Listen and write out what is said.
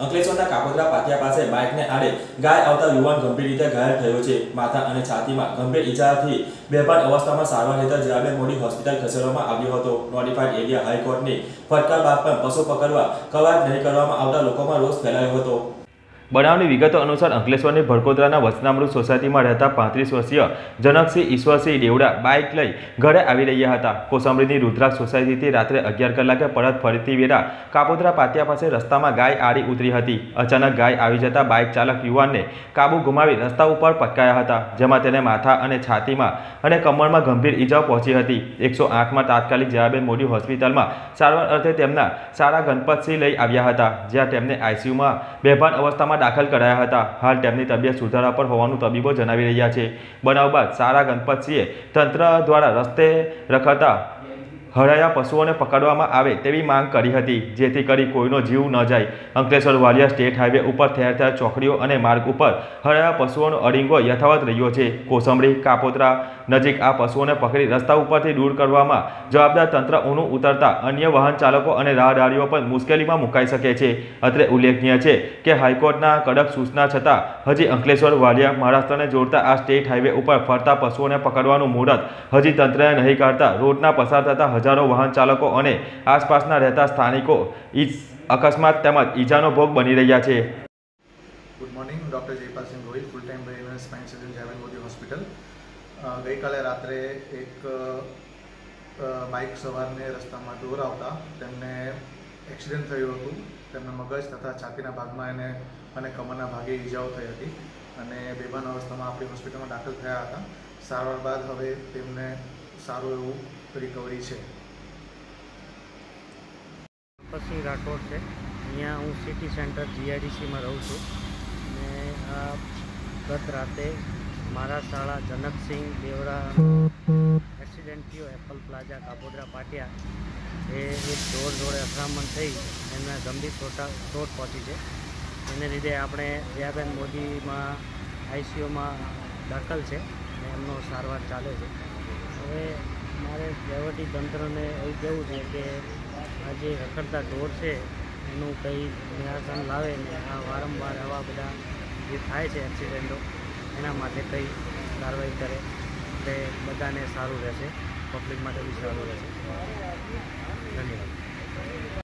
અંકલેશ્વરના કાકોદરા પાટિયા પાસે બાઇકને આડે ગાય આવતા યુવાન ગંભીર રીતે ઘાયલ થયો છે. માથા અને છાતીમાં ગંભીર ઈજાથી બેભાન અવસ્થામાં સારવાર હેઠળ જરાબેન મોડી હોસ્પિટલ ખસેડવામાં આવ્યો હતો. નોટિફાઈડ એરિયા હાઈકોર્ટની ફટકાર બાદ પણ પશુ પકડવા કવાયત નહીં કરવામાં આવતા લોકોમાં રોષ ફેલાયો હતો. બનાવની વિગતો અનુસાર અંકલેશ્વરની ભડકોદરાના વસનામૃત સોસાયટીમાં રહેતા પાંત્રીસ વર્ષીય જનકસિંહ ઈશ્વરસિંહ દેવડા બાઇક લઈ ઘરે આવી રહ્યા હતા. કોસંબરીની રુદ્રાક્ષ સોસાયટીથી રાત્રે અગિયાર કલાકે પરત ફરતી વેળા કાપોદરા પાટિયા પાસે રસ્તામાં ગાય આડી ઉતરી હતી. અચાનક ગાય આવી જતા બાઇક ચાલક યુવાનને કાબુ ગુમાવી રસ્તા ઉપર પટકાયા હતા, જેમાં તેને માથા અને છાતીમાં અને કમરમાં ગંભીર ઈજાઓ પહોંચી હતી. એકસો આઠમાં તાત્કાલિક જયાબેન મોદી હોસ્પિટલમાં સારવાર અર્થે તેમના સારા ગણપતસિંહ લઈ આવ્યા હતા, જ્યાં તેમને આઈસીયુમાં બેભાન અવસ્થામાં દાખલ કરાયા હતા. હાલ તેમની તબિયત સુધારા પર હોવાનું તબીબો જણાવી રહ્યા છે. બનાવ બાદ સારા ગણપતસિંહે તંત્ર દ્વારા રસ્તે રખડતા હરાયા પશુઓને પકડવામાં આવે તેવી માંગ કરી હતી, જેથી કરી કોઈનો જીવ ન જાય. અંકલેશ્વર વાલિયા સ્ટેટ હાઈવે ઉપર ઠેર ઠેર ચોકડીઓ અને માર્ગ ઉપર હરાયા પશુઓનો અડીંગો યથાવત રહ્યો છે. કોસંબડી કાપોતરા નજીક આ પશુઓને પકડી રસ્તા ઉપરથી દૂર કરવામાં જવાબદાર તંત્ર ઊનું ઉતરતા અન્ય વાહન ચાલકો અને રાહદારીઓ પણ મુશ્કેલીમાં મુકાઈ શકે છે. અત્રે ઉલ્લેખનીય છે કે હાઈકોર્ટના કડક સૂચના છતાં હજી અંકલેશ્વર વાલિયા મહારાષ્ટ્રને જોડતા આ સ્ટેટ હાઈવે ઉપર ફરતા પશુઓને પકડવાનું મુહૂર્ત હજી તંત્રએ નહીં કાઢતા, રોડના પસાર થતા હજારો વાહન ચાલકો અને આસપાસના રહેતા સ્થાનિકો અકસ્માત તેમજ ઈજાનો ભોગ બની રહ્યા છે. Good morning doctor Jaipal Singh Gohil full time brain spine surgeon જાવેન Modi hospital ગઈકાલે રાત્રે એક બાઇક સવારને રસ્તામાં દોરાવતા તેમને એક્સિડન્ટ થયું હતું. તેમને મગજ તથા છાતીના ભાગમાં એને અને કમરના ભાગે ઈજાઓ થઈ હતી અને બેભાન અવસ્થામાં આપણી હોસ્પિટલમાં દાખલ થયા હતા. સારવાર બાદ હવે તેમને સારું એવું રિકવરી છે. પછી રાઠોડ છે. અહીંયા હું સિટી સેન્ટર જીઆઈડીસીમાં રહું છું. અને આ ગત રાતે મારા શાળા જનકસિંહ દેવડાનો એક્સિડન્ટ થયો એપલ પ્લાઝા કાપોદ્રા, પાટિયા. એ એક જોર જોડે અથડામણ થઈ, એમને ગંભીર ચોટા, ચોટ પહોંચી છે. એને લીધે આપણે જયાબેન મોદીમાં આઈસીયુમાં દાખલ છે. અને એમનો સારવાર ચાલે છે. હવે મારે વહીવટી તંત્રને એવું કહેવું છે કે આ જે રખડતા ઢોર છે, એનું કંઈ નિરાકરણ લાવે ને આ વારંવાર આવા બધા જે થાય છે એક્સિડન્ટો એના માટે કંઈ કાર્યવાહી કરે, એટલે બધાને સારું રહેશે પબ્લિક માટે બી સારું રહેશે. ધન્યવાદ.